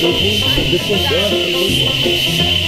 Eu vou, depois dessa, eu vou